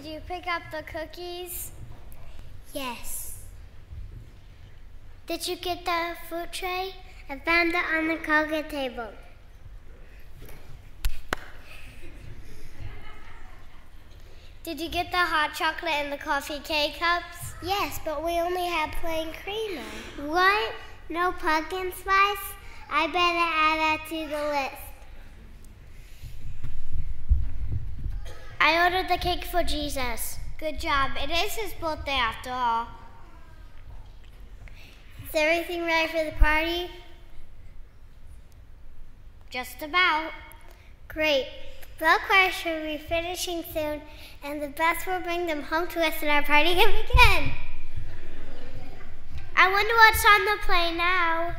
Did you pick up the cookies? Yes. Did you get the food tray? I found it on the coffee table. Did you get the hot chocolate and the coffee K cups? Yes, but we only had plain creamer. What? No pumpkin spice? I better add that to the list. I ordered the cake for Jesus. Good job. It is his birthday after all. Is everything ready for the party? Just about. Great. The choir should be finishing soon, and the bus will bring them home to us, and our party can begin. I wonder what's on the plane now.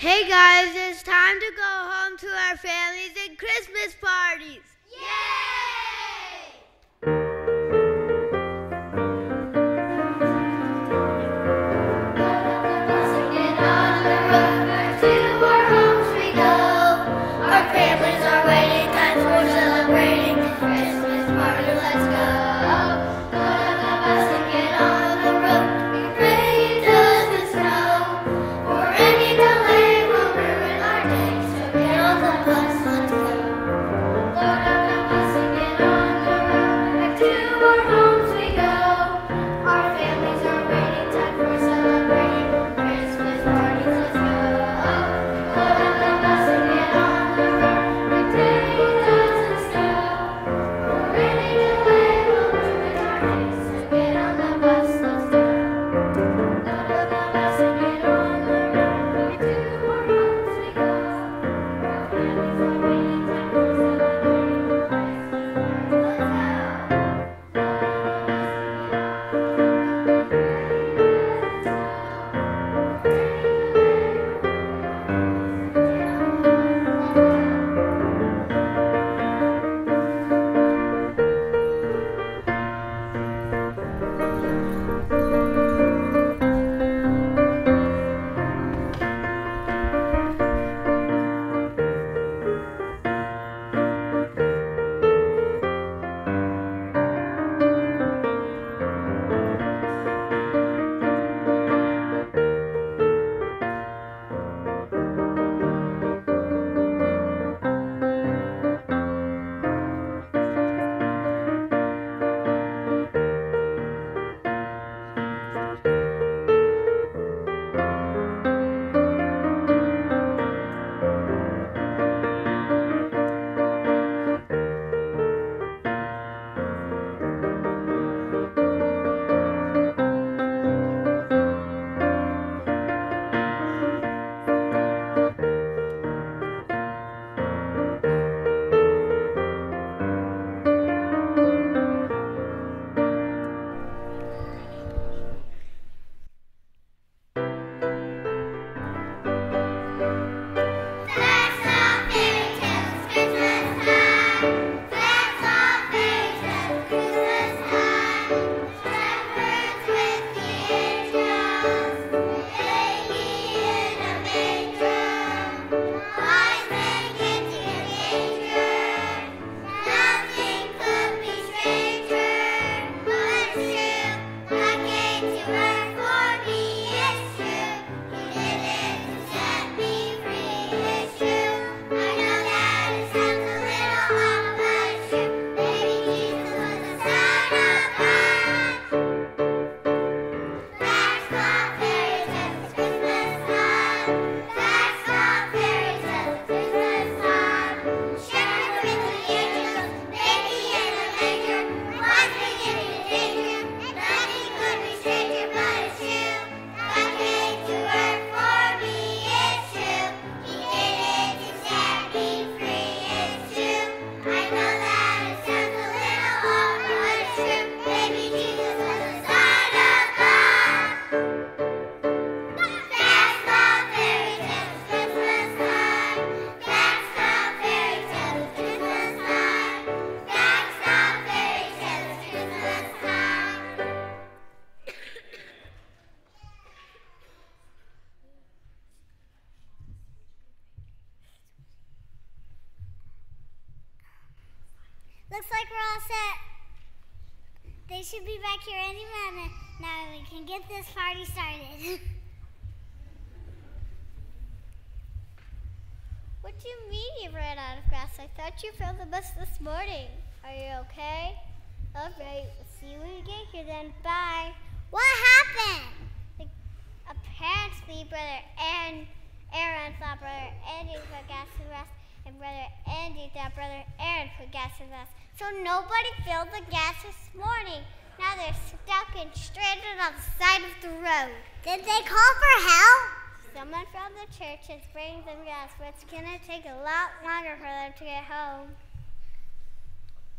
Hey guys, it's time to go home to our families and Christmas parties. Grass? I thought you filled the bus this morning. Are you okay? All right, we'll see you when we get here then. Bye. what happened? Apparently, brother Aaron, Aaron thought brother Andy put gas in the rest, and brother Andy thought brother Aaron put gas in the rest. So nobody filled the gas this morning. Now they're stuck and stranded on the side of the road. Did they call for help? Someone from the church is bringing them gas, but it's gonna take a lot longer for them to get home.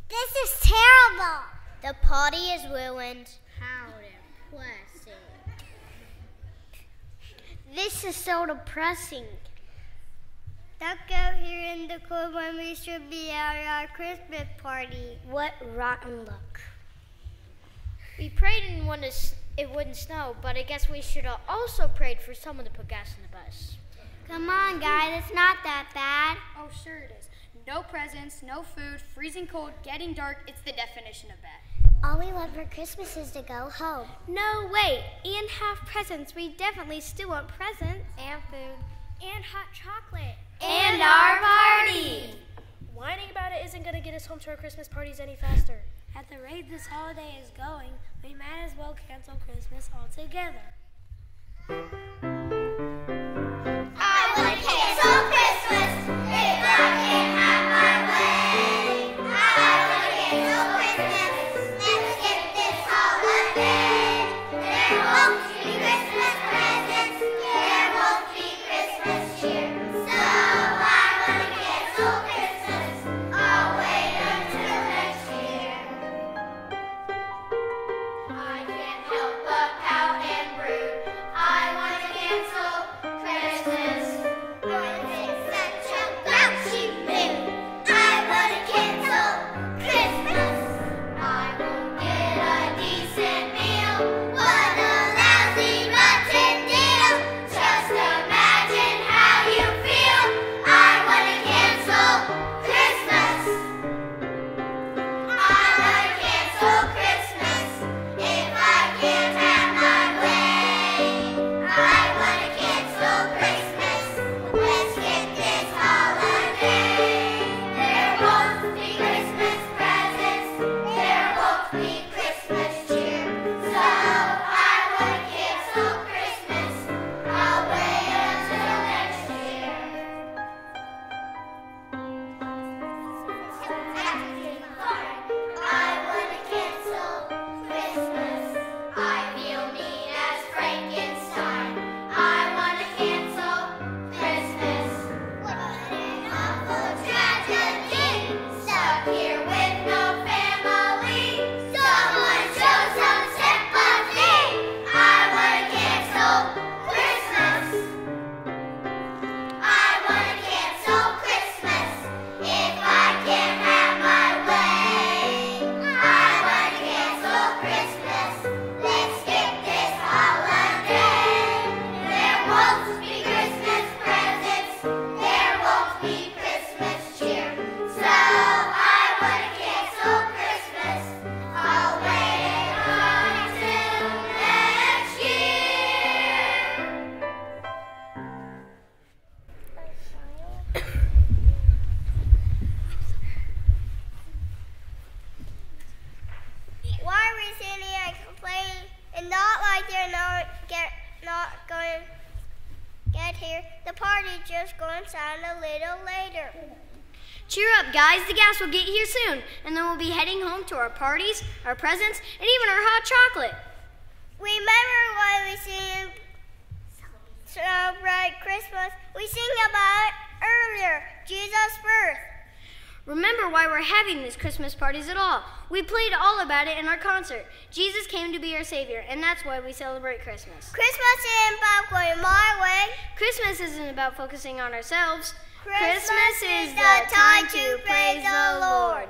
This is terrible. The party is ruined. How depressing. This is so depressing. Duck out here in the cold when we should be at our Christmas party. What rotten luck. We prayed and wanted s- it wouldn't snow, but I guess we should have also prayed for someone to put gas in the bus. Come on, guys, it's not that bad. Oh, sure it is. No presents, no food, freezing cold, getting dark. It's the definition of bad. All we want for Christmas is to go home. No, wait. And have presents. We definitely still want presents. And food. And hot chocolate. And our party! Whining about it isn't going to get us home to our Christmas parties any faster. At the rate this holiday is going, we might as well cancel Christmas altogether. To sound a little later. Cheer up, guys. The gas will get here soon, and then we'll be heading home to our parties, our presents, and even our hot chocolate. Remember why we sing celebrate Christmas? We sing about earlier, Jesus' birth. Remember why we're having these Christmas parties at all. We played all about it in our concert. Jesus came to be our Savior, and that's why we celebrate Christmas. Christmas isn't about going my way. Christmas isn't about focusing on ourselves. Christmas is the time to praise the Lord.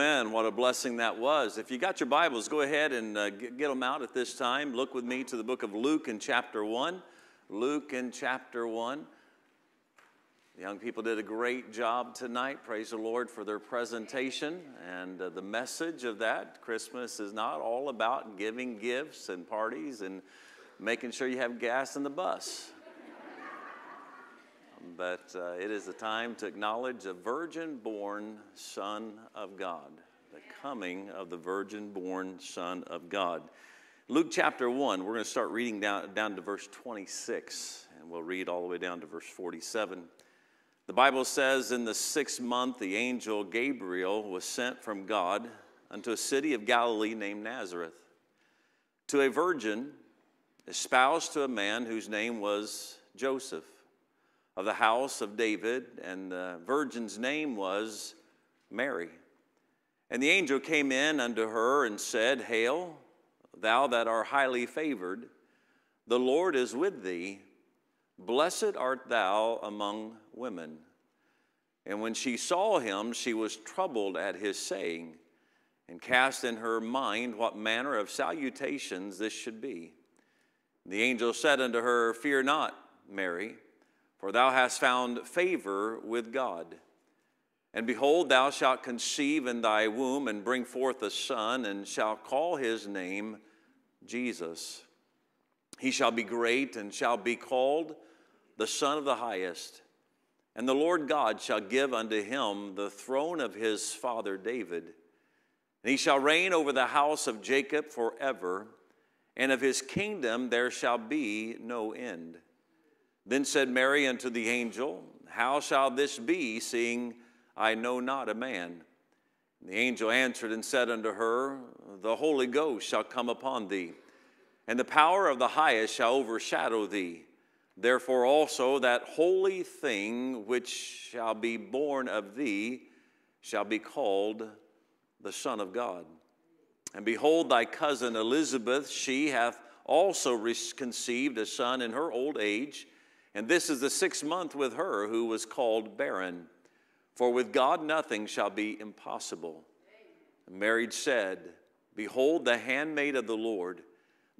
Amen. What a blessing that was. If you got your Bibles, go ahead and uh, get, get them out at this time. Look with me to the book of Luke in chapter 1. Luke in chapter 1. The young people did a great job tonight. Praise the Lord for their presentation and uh, the message of that. Christmas is not all about giving gifts and parties and making sure you have gas in the bus but uh, it is a time to acknowledge a virgin born Son of God, the coming of the virgin born Son of God. Luke chapter 1, we're going to start reading down, down to verse 26, and we'll read all the way down to verse 47. The Bible says, In the sixth month, the angel Gabriel was sent from God unto a city of Galilee named Nazareth, to a virgin espoused to a man whose name was Joseph of the house of David, and the virgin's name was Mary. And the angel came in unto her and said, Hail, thou that art highly favored, the Lord is with thee. Blessed art thou among women. And when she saw him, she was troubled at his saying, and cast in her mind what manner of salutations this should be. The angel said unto her, Fear not, Mary for thou hast found favor with God. And behold, thou shalt conceive in thy womb and bring forth a son, and shalt call his name Jesus. He shall be great and shall be called the Son of the Highest. And the Lord God shall give unto him the throne of his father David. And he shall reign over the house of Jacob forever, and of his kingdom there shall be no end. Then said Mary unto the angel, How shall this be, seeing I know not a man? And the angel answered and said unto her, The Holy Ghost shall come upon thee, and the power of the highest shall overshadow thee. Therefore also that holy thing which shall be born of thee shall be called the Son of God. And behold, thy cousin Elizabeth, she hath also conceived a son in her old age. And this is the sixth month with her who was called barren. For with God nothing shall be impossible. And Mary said, Behold, the handmaid of the Lord,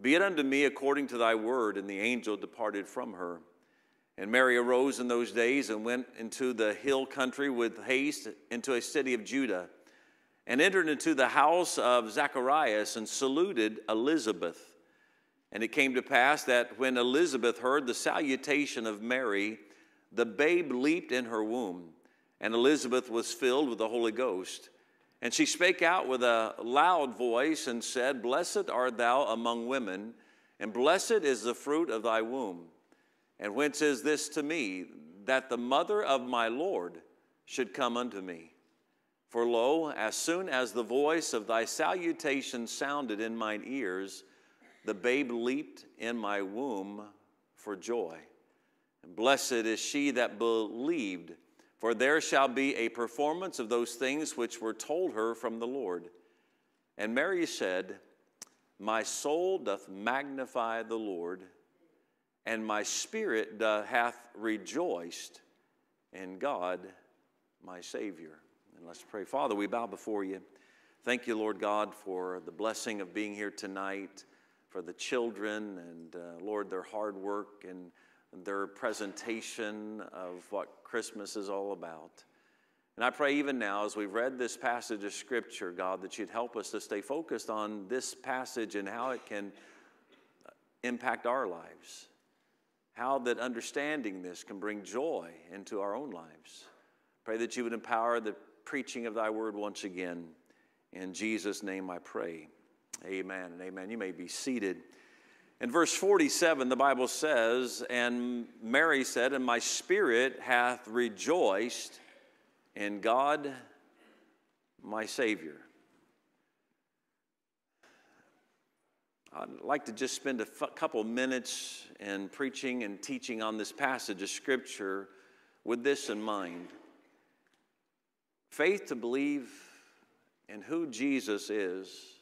be it unto me according to thy word. And the angel departed from her. And Mary arose in those days and went into the hill country with haste into a city of Judah, and entered into the house of Zacharias and saluted Elizabeth. And it came to pass that when Elizabeth heard the salutation of Mary, the babe leaped in her womb, and Elizabeth was filled with the Holy Ghost. And she spake out with a loud voice and said, Blessed art thou among women, and blessed is the fruit of thy womb. And whence is this to me, that the mother of my Lord should come unto me? For lo, as soon as the voice of thy salutation sounded in mine ears, the babe leaped in my womb for joy. And blessed is she that believed, for there shall be a performance of those things which were told her from the Lord. And Mary said, My soul doth magnify the Lord, and my spirit doth, hath rejoiced in God my Savior. And let's pray. Father, we bow before you. Thank you, Lord God, for the blessing of being here tonight for the children and, uh, Lord, their hard work and their presentation of what Christmas is all about. And I pray even now, as we've read this passage of Scripture, God, that you'd help us to stay focused on this passage and how it can impact our lives. How that understanding this can bring joy into our own lives. Pray that you would empower the preaching of thy word once again. In Jesus' name I pray. Amen and amen. You may be seated. In verse 47, the Bible says, And Mary said, And my spirit hath rejoiced in God my Savior. I'd like to just spend a f- couple minutes in preaching and teaching on this passage of Scripture with this in mind. Faith to believe in who Jesus is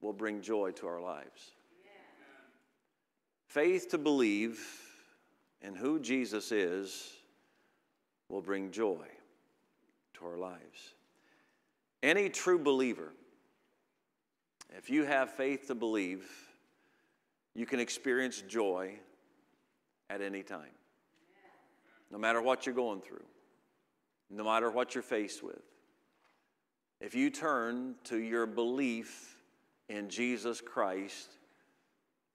will bring joy to our lives. Faith to believe in who Jesus is will bring joy to our lives. Any true believer, if you have faith to believe, you can experience joy at any time. No matter what you're going through, no matter what you're faced with. If you turn to your belief in Jesus Christ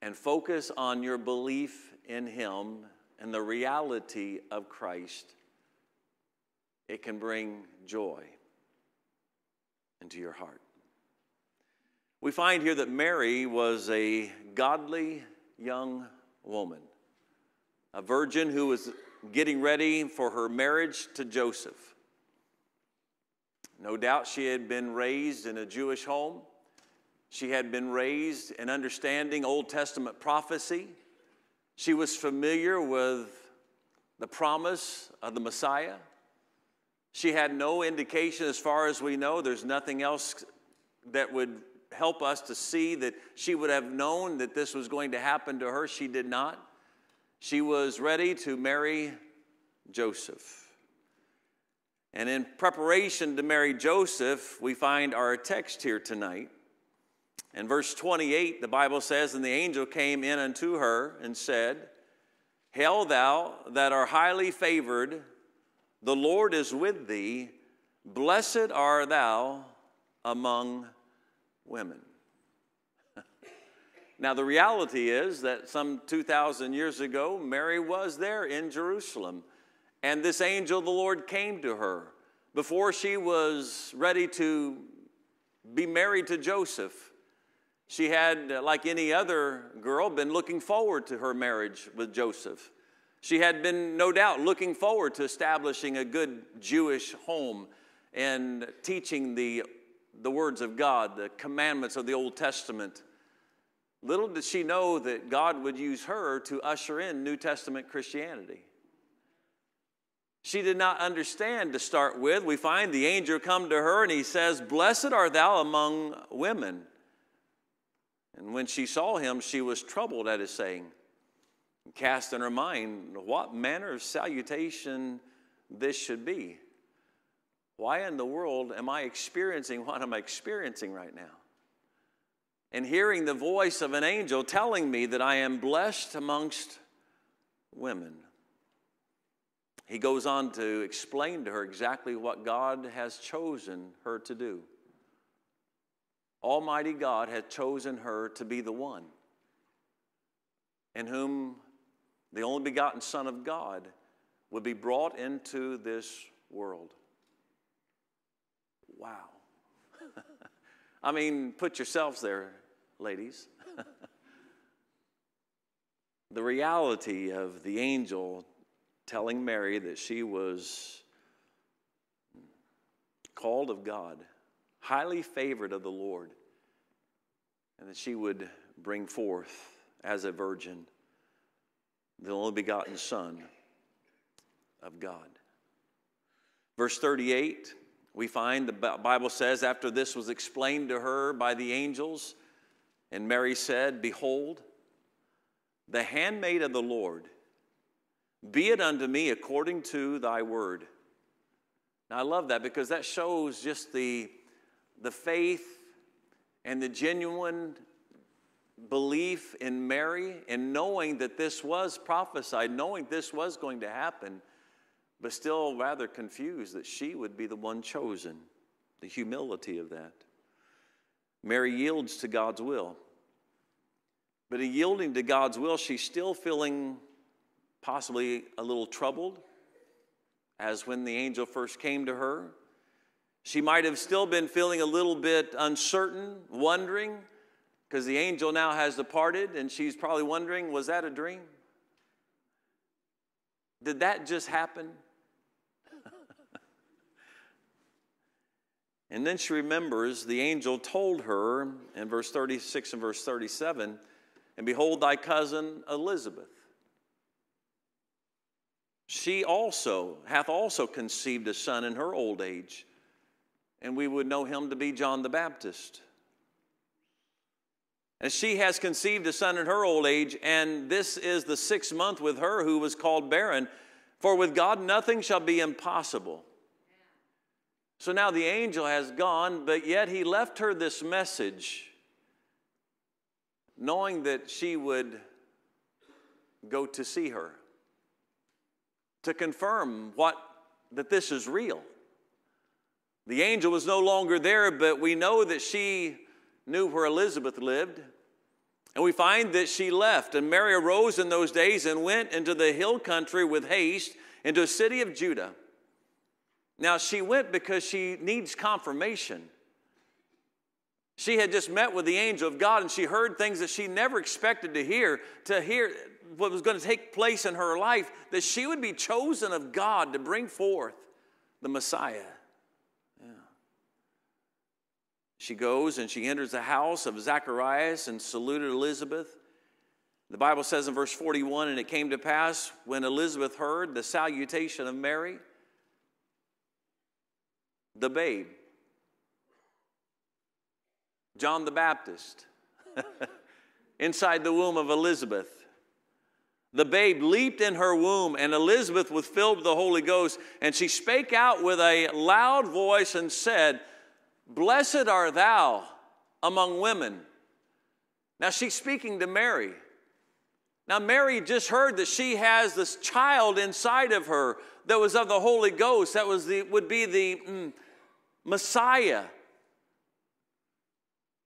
and focus on your belief in Him and the reality of Christ, it can bring joy into your heart. We find here that Mary was a godly young woman, a virgin who was getting ready for her marriage to Joseph. No doubt she had been raised in a Jewish home. She had been raised in understanding Old Testament prophecy. She was familiar with the promise of the Messiah. She had no indication, as far as we know, there's nothing else that would help us to see that she would have known that this was going to happen to her. She did not. She was ready to marry Joseph. And in preparation to marry Joseph, we find our text here tonight. In verse 28, the Bible says, And the angel came in unto her and said, Hail, thou that art highly favored, the Lord is with thee. Blessed art thou among women. now, the reality is that some 2,000 years ago, Mary was there in Jerusalem. And this angel of the Lord came to her before she was ready to be married to Joseph. She had, uh, like any other girl, been looking forward to her marriage with Joseph. She had been, no doubt, looking forward to establishing a good Jewish home and teaching the, the words of God, the commandments of the Old Testament. Little did she know that God would use her to usher in New Testament Christianity. She did not understand to start with. We find the angel come to her and he says, Blessed art thou among women. And when she saw him, she was troubled at his saying, cast in her mind what manner of salutation this should be. Why in the world am I experiencing what I'm experiencing right now? And hearing the voice of an angel telling me that I am blessed amongst women he goes on to explain to her exactly what God has chosen her to do. Almighty God had chosen her to be the one in whom the only begotten Son of God would be brought into this world. Wow. I mean, put yourselves there, ladies. the reality of the angel telling Mary that she was called of God, highly favored of the Lord, and that she would bring forth as a virgin the only begotten Son of God. Verse 38, we find the Bible says, after this was explained to her by the angels, and Mary said, Behold, the handmaid of the Lord be it unto me according to thy word. Now, I love that because that shows just the, the faith and the genuine belief in Mary and knowing that this was prophesied, knowing this was going to happen, but still rather confused that she would be the one chosen. The humility of that. Mary yields to God's will. But in yielding to God's will, she's still feeling possibly a little troubled, as when the angel first came to her. She might have still been feeling a little bit uncertain, wondering, because the angel now has departed, and she's probably wondering, was that a dream? Did that just happen? and then she remembers the angel told her in verse 36 and verse 37 and behold, thy cousin Elizabeth she also hath also conceived a son in her old age, and we would know him to be John the Baptist. And she has conceived a son in her old age, and this is the sixth month with her who was called barren. For with God nothing shall be impossible. So now the angel has gone, but yet he left her this message, knowing that she would go to see her to confirm what that this is real. The angel was no longer there, but we know that she knew where Elizabeth lived. And we find that she left, and Mary arose in those days and went into the hill country with haste into a city of Judah. Now, she went because she needs confirmation. She had just met with the angel of God and she heard things that she never expected to hear, to hear what was going to take place in her life, that she would be chosen of God to bring forth the Messiah. Yeah. She goes and she enters the house of Zacharias and saluted Elizabeth. The Bible says in verse 41 And it came to pass when Elizabeth heard the salutation of Mary, the babe, John the Baptist, inside the womb of Elizabeth. The babe leaped in her womb, and Elizabeth was filled with the Holy Ghost, and she spake out with a loud voice and said, Blessed art thou among women. Now she's speaking to Mary. Now, Mary just heard that she has this child inside of her that was of the Holy Ghost, that was the, would be the mm, Messiah.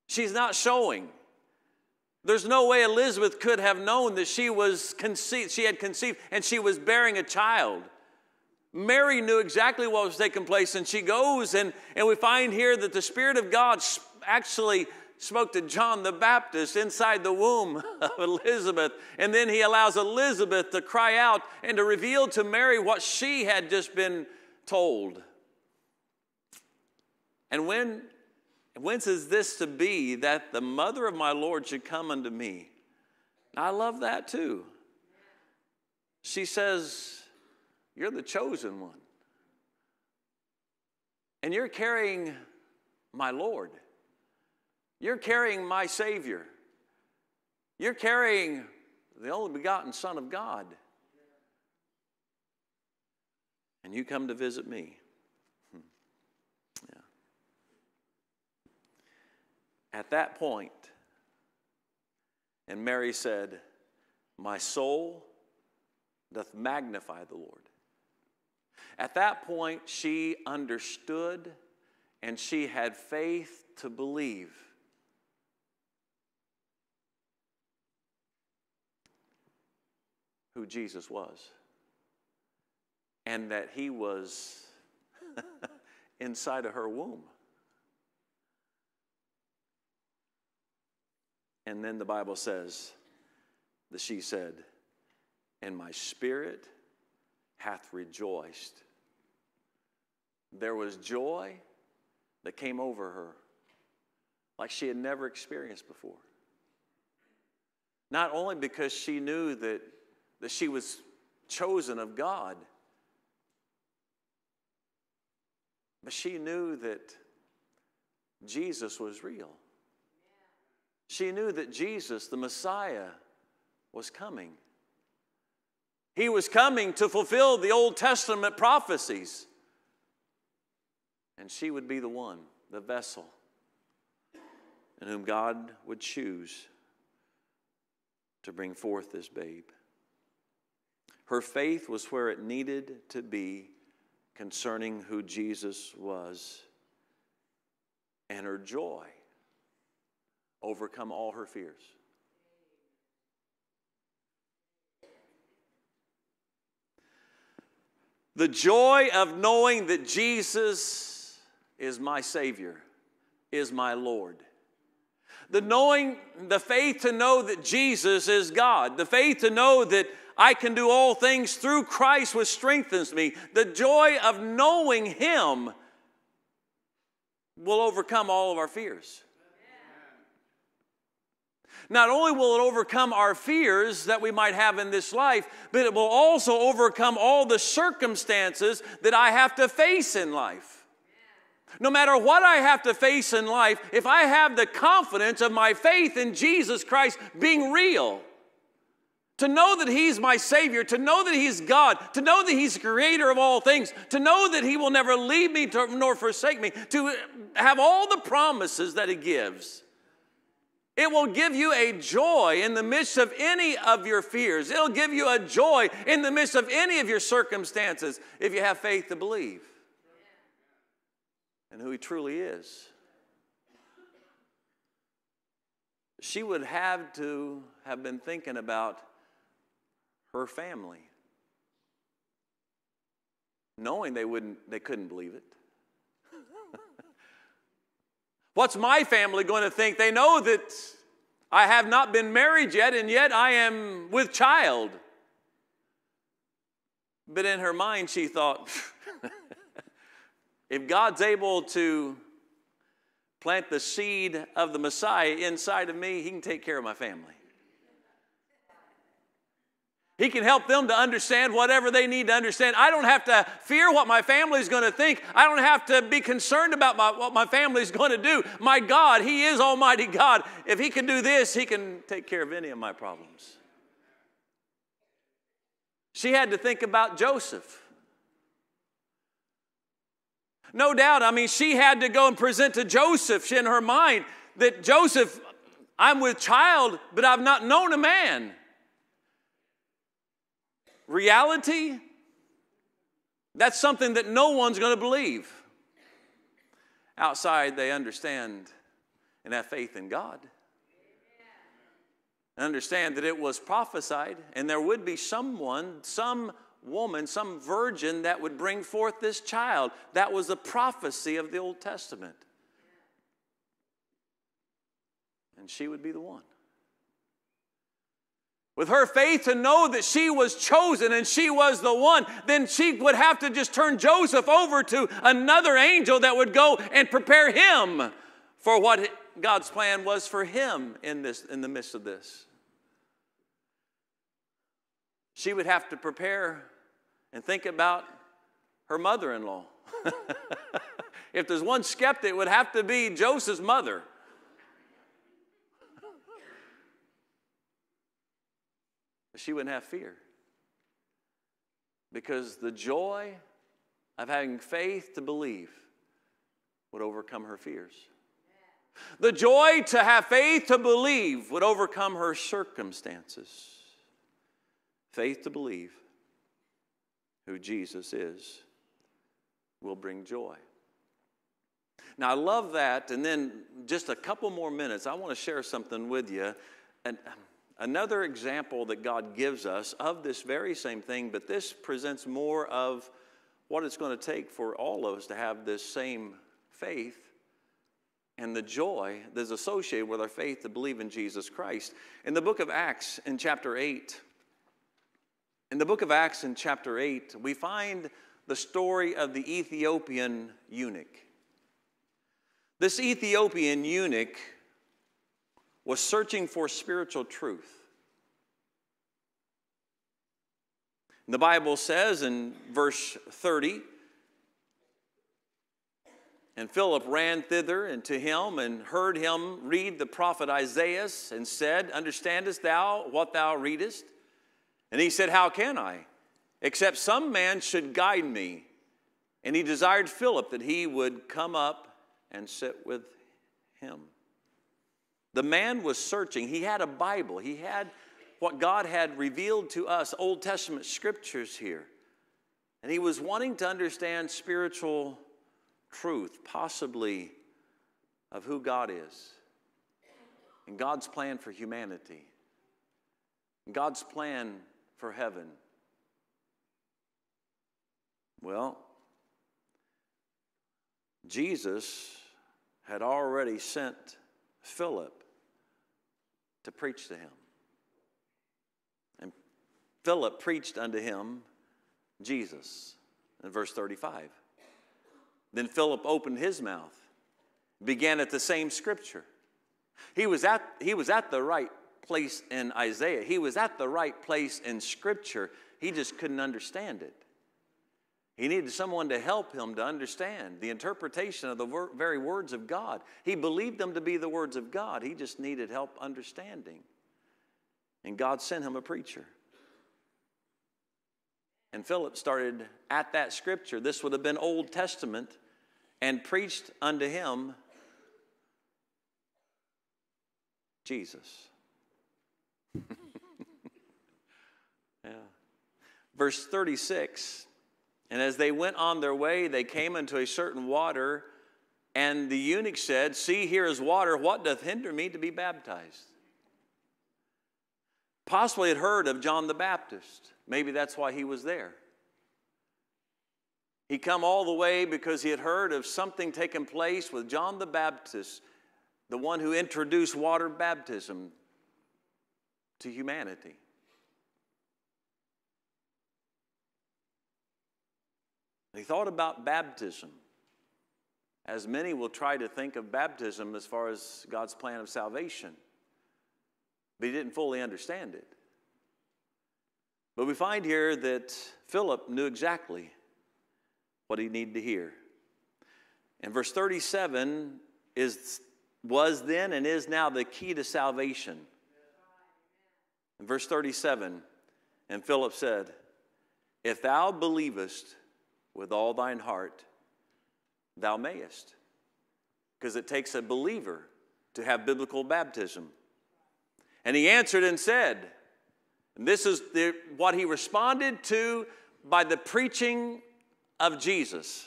She's not showing. There's no way Elizabeth could have known that she was conceived, she had conceived and she was bearing a child. Mary knew exactly what was taking place, and she goes, and, and we find here that the Spirit of God actually spoke to John the Baptist inside the womb of Elizabeth. And then he allows Elizabeth to cry out and to reveal to Mary what she had just been told. And when Whence is this to be that the mother of my Lord should come unto me? I love that too. She says, You're the chosen one. And you're carrying my Lord. You're carrying my Savior. You're carrying the only begotten Son of God. And you come to visit me. Hmm. At that point, and Mary said, My soul doth magnify the Lord. At that point, she understood and she had faith to believe. Who Jesus was, and that he was inside of her womb. And then the Bible says that she said, And my spirit hath rejoiced. There was joy that came over her like she had never experienced before. Not only because she knew that, that she was chosen of God, but she knew that Jesus was real. She knew that Jesus, the Messiah, was coming. He was coming to fulfill the Old Testament prophecies. And she would be the one, the vessel, in whom God would choose to bring forth this babe. Her faith was where it needed to be concerning who Jesus was, and her joy overcome all her fears. The joy of knowing that Jesus is my Savior, is my Lord. The knowing, the faith to know that Jesus is God, the faith to know that I can do all things through Christ which strengthens me, the joy of knowing Him will overcome all of our fears. Not only will it overcome our fears that we might have in this life, but it will also overcome all the circumstances that I have to face in life. No matter what I have to face in life, if I have the confidence of my faith in Jesus Christ being real, To know that He's my Savior, to know that He's God, to know that He's the creator of all things, to know that He will never leave me to, nor forsake me, to have all the promises that He gives. It will give you a joy in the midst of any of your fears. It'll give you a joy in the midst of any of your circumstances if you have faith to believe and who He truly is. She would have to have been thinking about her family, knowing they, wouldn't, they couldn't believe it. What's my family going to think? They know that I have not been married yet, and yet I am with child. But in her mind, she thought, if God's able to plant the seed of the Messiah inside of me, He can take care of my family. He can help them to understand whatever they need to understand. I don't have to fear what my family is going to think. I don't have to be concerned about my, what my family is going to do. My God, He is Almighty God. If He can do this, He can take care of any of my problems. She had to think about Joseph. No doubt, I mean, she had to go and present to Joseph in her mind that Joseph, I'm with child, but I've not known a man. Reality, that's something that no one's going to believe. Outside, they understand and have faith in God. And understand that it was prophesied, and there would be someone, some woman, some virgin that would bring forth this child. That was the prophecy of the Old Testament. And she would be the one with her faith to know that she was chosen and she was the one, then she would have to just turn Joseph over to another angel that would go and prepare him for what God's plan was for him in, this, in the midst of this. She would have to prepare and think about her mother in law. if there's one skeptic, it would have to be Joseph's mother. she wouldn't have fear. Because the joy of having faith to believe would overcome her fears. The joy to have faith to believe would overcome her circumstances. Faith to believe who Jesus is will bring joy. Now, I love that. And then just a couple more minutes, I want to share something with you. And Another example that God gives us of this very same thing, but this presents more of what it's going to take for all of us to have this same faith and the joy that's associated with our faith to believe in Jesus Christ. In the book of Acts, in chapter 8, in the book of Acts, in chapter 8, we find the story of the Ethiopian eunuch. This Ethiopian eunuch was searching for spiritual truth. The Bible says in verse 30, and Philip ran thither and to him and heard him read the prophet Isaiah and said, Understandest thou what thou readest? And he said, How can I? Except some man should guide me. And he desired Philip that he would come up and sit with him. The man was searching. He had a Bible, he had what God had revealed to us, Old Testament scriptures here. And he was wanting to understand spiritual truth, possibly of who God is, and God's plan for humanity, God's plan for heaven. Well, Jesus had already sent Philip to preach to him. And Philip preached unto him Jesus in verse 35. Then Philip opened his mouth, began at the same scripture. He was at, he was at the right place in Isaiah, he was at the right place in scripture. He just couldn't understand it. He needed someone to help him to understand the interpretation of the ver- very words of God. He believed them to be the words of God. He just needed help understanding. And God sent him a preacher. And Philip started at that scripture. This would have been Old Testament, and preached unto him Jesus. Verse 36 And as they went on their way, they came into a certain water, and the eunuch said, See, here is water. What doth hinder me to be baptized? Possibly had heard of John the Baptist. Maybe that's why he was there. He come all the way because he had heard of something taking place with John the Baptist, the one who introduced water baptism to humanity. He thought about baptism, as many will try to think of baptism as far as God's plan of salvation, but he didn't fully understand it. But we find here that Philip knew exactly what he needed to hear. And verse 37 is, was then and is now the key to salvation. In verse 37, and Philip said, If thou believest with all thine heart, thou mayest. Because it takes a believer to have biblical baptism. And he answered and said, and this is the, what he responded to by the preaching of Jesus.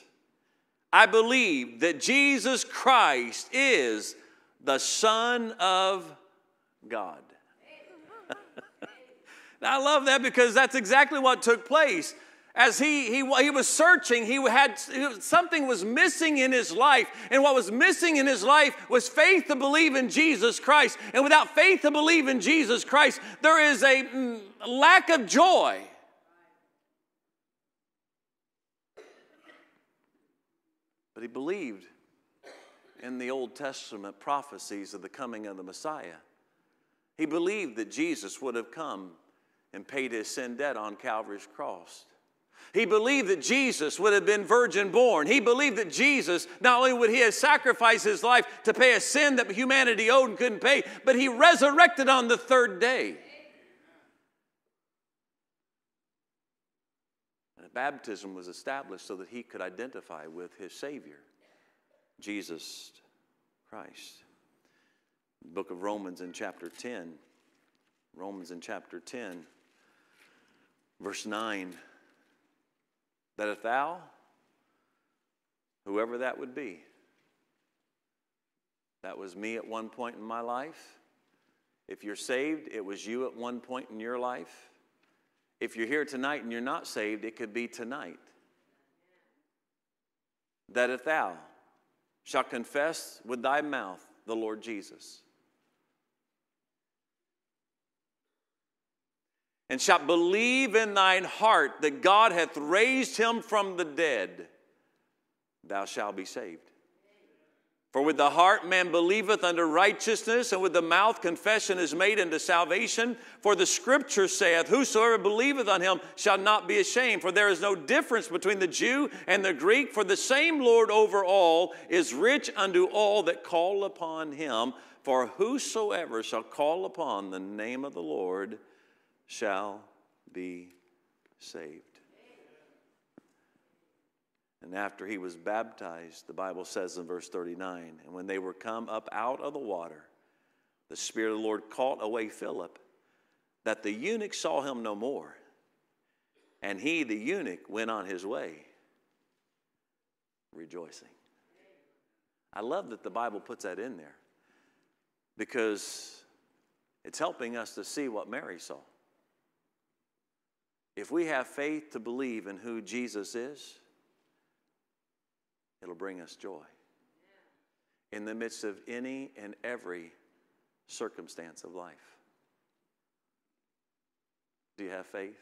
I believe that Jesus Christ is the Son of God. I love that because that's exactly what took place. As he, he, he was searching, he had something was missing in his life. And what was missing in his life was faith to believe in Jesus Christ. And without faith to believe in Jesus Christ, there is a mm, lack of joy. But he believed in the Old Testament prophecies of the coming of the Messiah. He believed that Jesus would have come and paid his sin debt on Calvary's cross. He believed that Jesus would have been virgin born. He believed that Jesus, not only would he have sacrificed his life to pay a sin that humanity owed and couldn't pay, but he resurrected on the third day. And baptism was established so that he could identify with his Savior, Jesus Christ. The book of Romans in chapter 10, Romans in chapter 10, verse 9, that if thou, whoever that would be, that was me at one point in my life. If you're saved, it was you at one point in your life. If you're here tonight and you're not saved, it could be tonight. That if thou shalt confess with thy mouth the Lord Jesus, and shalt believe in thine heart that God hath raised him from the dead, thou shalt be saved. For with the heart man believeth unto righteousness, and with the mouth confession is made unto salvation. For the scripture saith, Whosoever believeth on him shall not be ashamed. For there is no difference between the Jew and the Greek, for the same Lord over all is rich unto all that call upon him. For whosoever shall call upon the name of the Lord shall be saved. And after he was baptized, the Bible says in verse 39, and when they were come up out of the water, the Spirit of the Lord caught away Philip, that the eunuch saw him no more. And he, the eunuch, went on his way, rejoicing. I love that the Bible puts that in there because it's helping us to see what Mary saw. If we have faith to believe in who Jesus is, it'll bring us joy in the midst of any and every circumstance of life. Do you have faith?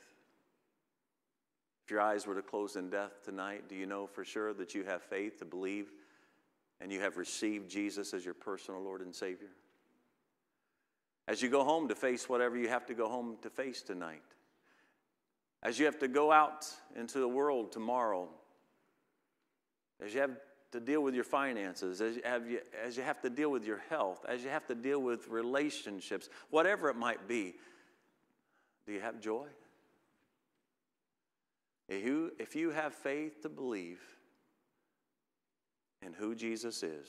If your eyes were to close in death tonight, do you know for sure that you have faith to believe and you have received Jesus as your personal Lord and Savior? As you go home to face whatever you have to go home to face tonight, as you have to go out into the world tomorrow as you have to deal with your finances, as you, have you, as you have to deal with your health, as you have to deal with relationships, whatever it might be, Do you have joy? If you, if you have faith to believe in who Jesus is,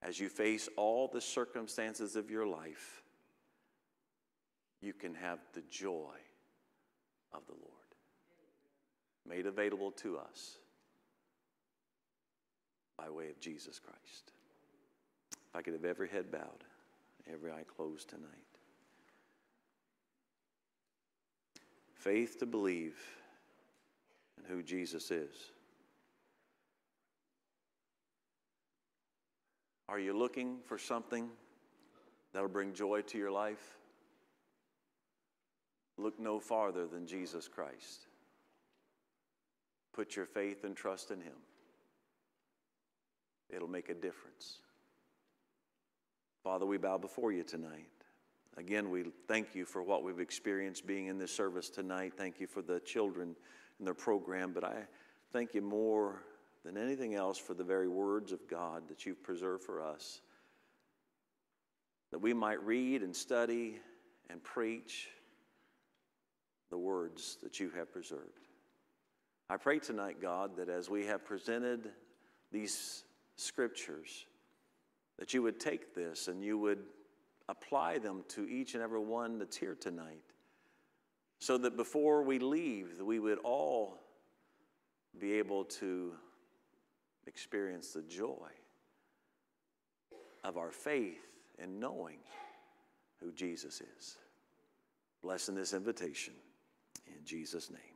as you face all the circumstances of your life, you can have the joy of the Lord made available to us by way of Jesus Christ. If I could have every head bowed, every eye closed tonight. Faith to believe in who Jesus is. Are you looking for something that'll bring joy to your life? Look no farther than Jesus Christ. Put your faith and trust in Him. It'll make a difference. Father, we bow before you tonight. Again, we thank you for what we've experienced being in this service tonight. Thank you for the children and their program, but I thank you more than anything else for the very words of God that you've preserved for us. That we might read and study and preach the words that you have preserved. I pray tonight, God, that as we have presented these scriptures, that you would take this and you would apply them to each and every one that's here tonight. So that before we leave, we would all be able to experience the joy of our faith in knowing who Jesus is. Blessing this invitation in Jesus' name.